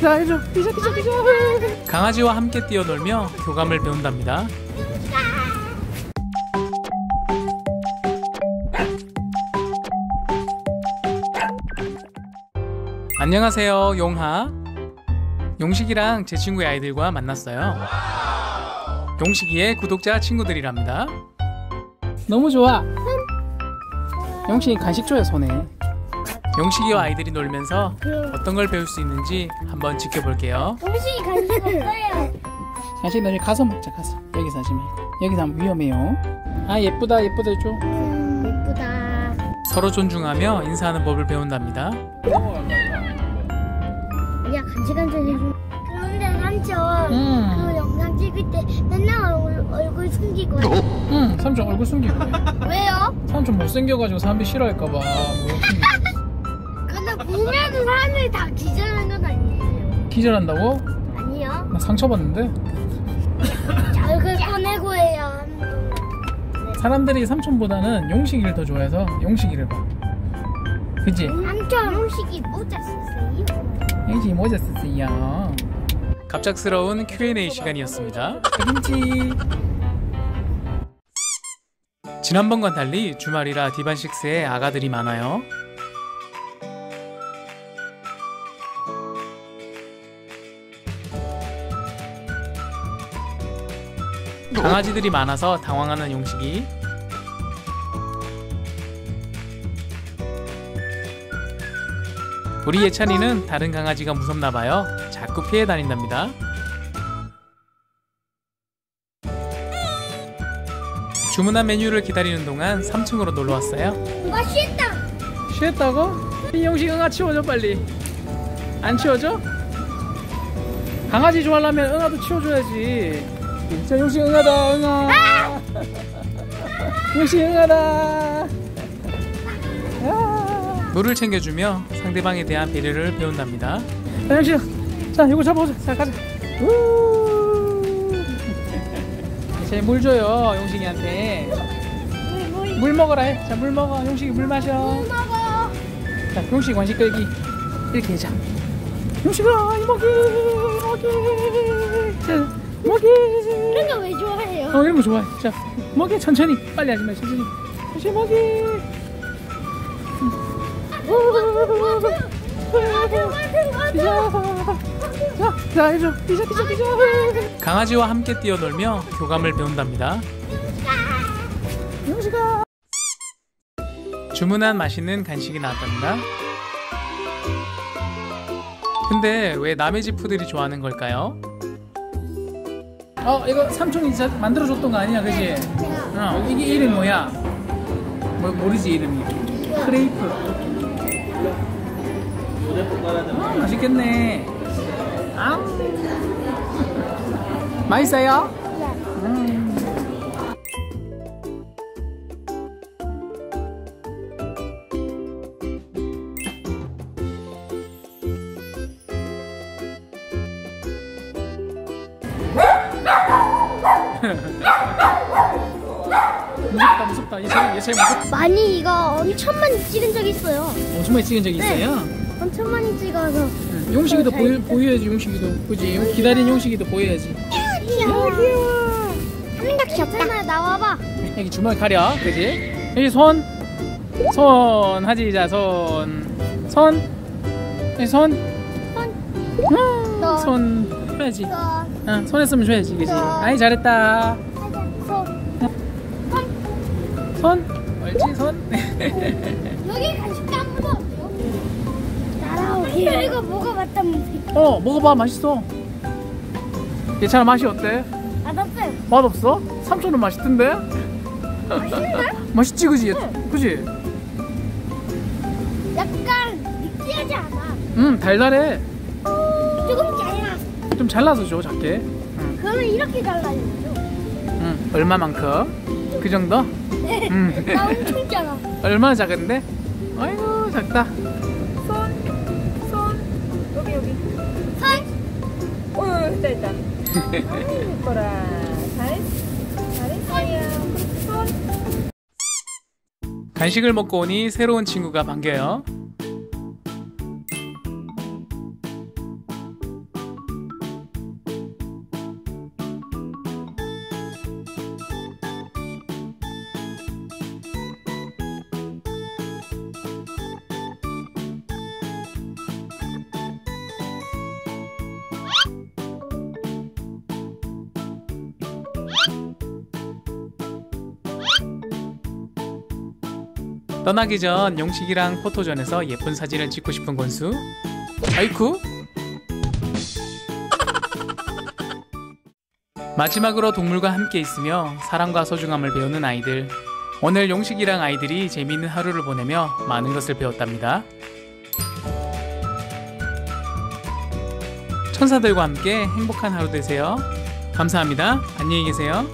자 해줘. 기자 기자 기자. 강아지와 함께 뛰어놀며 교감을 배운답니다. 안녕하세요 용하. 용식이랑 제 친구의 아이들과 만났어요. 용식이의 구독자 친구들이랍니다. 너무 좋아. 용식이 간식 줘요 손에 용식이와 아이들이 놀면서 어떤 걸 배울 수 있는지 한번 지켜볼게요 음식이 간식 없어요. 간식 너희 가서 먹자 가서 여기서 하지 말고 여기서 하면 위험해요 아 예쁘다 예쁘다 해줘 음, 예쁘다. 서로 존중하며 인사하는 법을 배운답니다 야 간식 한잔 해줘. 그런데 삼촌 음. 그 영상 찍을 때 맨날 얼굴, 얼굴 숨기고. 응 삼촌 얼굴 숨기고 해 왜요? 삼촌 못생겨가지고 사람들이 싫어할까봐 뭐 보면은 사람들이 다 기절하는 건 아니에요. 기절한다고? 아니요. 나 상처받는데? 자, 얼굴 꺼내고 해요. 사람들이 삼촌보다는 용식이를 더 좋아해서 용식이를 봐 그치? 삼촌 음식이 모자 쓰세요? 용식이 모자 쓰세요 갑작스러운 Q&A 시간이었습니다 김치 지난번과 달리 주말이라 디반식스에 아가들이 많아요 강아지들이 많아서 당황하는 용식이 우리 예찬이는 다른 강아지가 무섭나 봐요. 자꾸 피해 다닌답니다. 주문한 메뉴를 기다리는 동안 3층으로 놀러 왔어요. 맛있다. 쉬었다고? 용식 응아 치워줘 빨리. 안 치워줘? 강아지 좋아하려면 응아도 치워줘야지. 자 용식 응아다 응아. 용식 응아다. 아. 물을 챙겨주며 상대방에 대한 배려를 배운답니다. 자, 용식, 자 이거 잡아보자. 자 가자. 제물 줘요 용식이한테. 물, 물, 물 먹어라 해. 자 물 먹어. 용식이 물 마셔. 물 먹어. 자, 용식 관식 끌기 이렇게 해자. 용식아, 이먹이, 이먹이. 자, 먹이. 이런 거 왜 좋아해요? 어, 이런 거 좋아해. 자, 먹이 천천히, 빨리 하지 마, 천천히. 다시 먹이. 자, 해줘. 강아지와 함께 뛰어놀며 교감을 배운답니다. 주문한 맛있는 간식이 나왔답니다. 근데 왜 남의 집 푸들이 좋아하는 걸까요? 어 이거 삼촌이 만들어줬던 거 아니야 그지? 어 이게 이름 뭐야? 뭐, 모르지 이름이 크레이프 아 맛있겠네 아 맛있어요? 음. 무섭다 무섭다 얘 제일 얘 제일 무섭다 많이 이거 엄청 많이 찍은 적 있어요. 엄청 많이 찍은 적 있어요? 엄청 많이 찍어서. 응. 용식이도 잘 보여, 보여야지 용식이도 그지? 기다린 용식이도 보여야지 귀여워. 귀여워. 귀엽다. 하나 나와봐. 여기 주먹 가려 그지? 여기 손! 손 하지 자 손손 여기 손! 음, 너. 손 줘야지 손. 응, 손 했으면 줘야지 그지? 너. 아이 잘했다 손. 손! 옳지 손 여기 간식 땀도 없죠? 따라오기. 이거 먹어봤다면서. 어 먹어봐 맛있어 괜찮아 맛이 어때? 맛없어요. 맛없어? 삼촌은 맛있던데? 맛있는데? 맛있지 그지? 그지? 약간 느끼하지 않아. 음 달달해 조금 잘라. 좀 잘라서 줘 작게 그러면 이렇게 잘라야죠. 음 얼마만큼? 그 정도? 음. 나 엄청 작아. 얼마나 작은데? 아이고 작다 손, 손, 여기 여기. 손. 어, 있다 있다. 아이 예뻐라. 잘했, 잘했어요. 손. 간식을 먹고 오니 새로운 친구가 반겨요 떠나기 전 용식이랑 포토존에서 예쁜 사진을 찍고 싶은 권수. 아이쿠. 마지막으로 동물과 함께 있으며 사랑과 소중함을 배우는 아이들. 오늘 용식이랑 아이들이 재미있는 하루를 보내며 많은 것을 배웠답니다. 천사들과 함께 행복한 하루 되세요. 감사합니다. 안녕히 계세요.